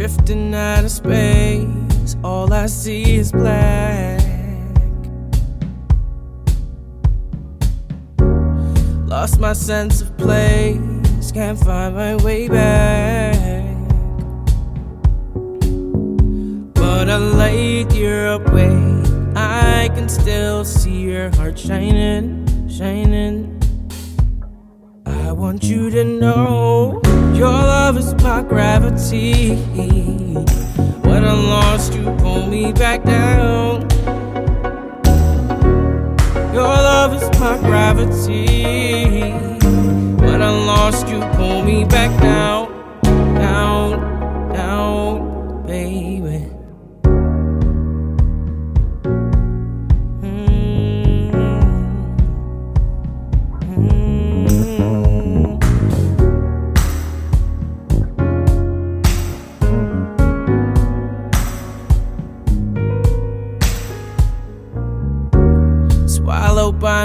Drifting out of space, all I see is black. Lost my sense of place, can't find my way back. But a light year away, I can still see your heart shining, shining. I want you to know your gravity. When I'm lost, you pull me back down. Your love is my gravity. When I'm lost, you pull me back down, down, down, baby. Mm.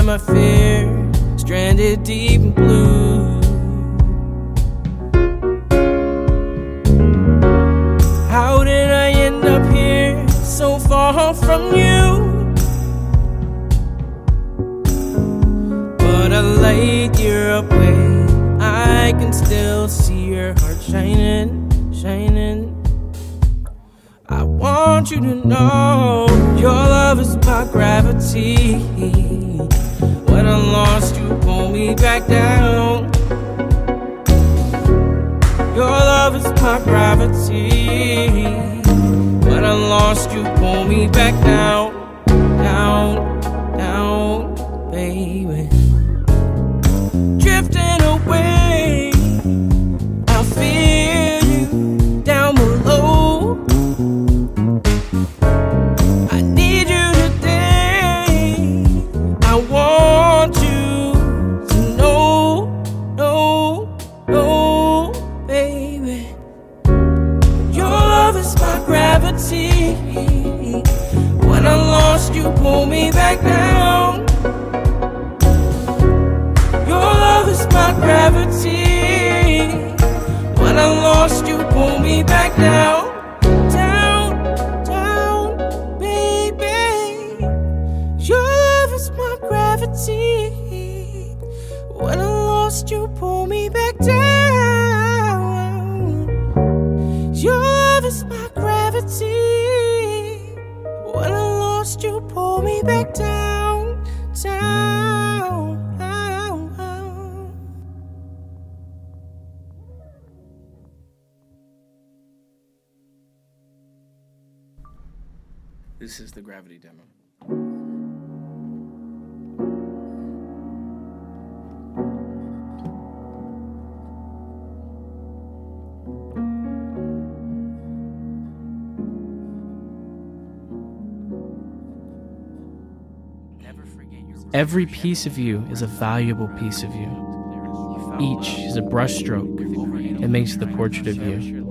My fear, stranded deep in blue. How did I end up here, so far from you? But a light year away, I can still see your heart shining, shining. I want you to know your love is my gravity. Love is my gravity. When I'm lost, you pull me back down, down, down, baby. Drifting away, I feel you pull me back down. Your love is my gravity. When I'm lost, you pull me back down, down, down, baby. Your love is my gravity. When I'm lost, you pull me back down. Your love is my gravity. When you pull me back down, down. This is the Gravity demo. Every piece of you is a valuable piece of you. Each is a brushstroke that makes the portrait of you.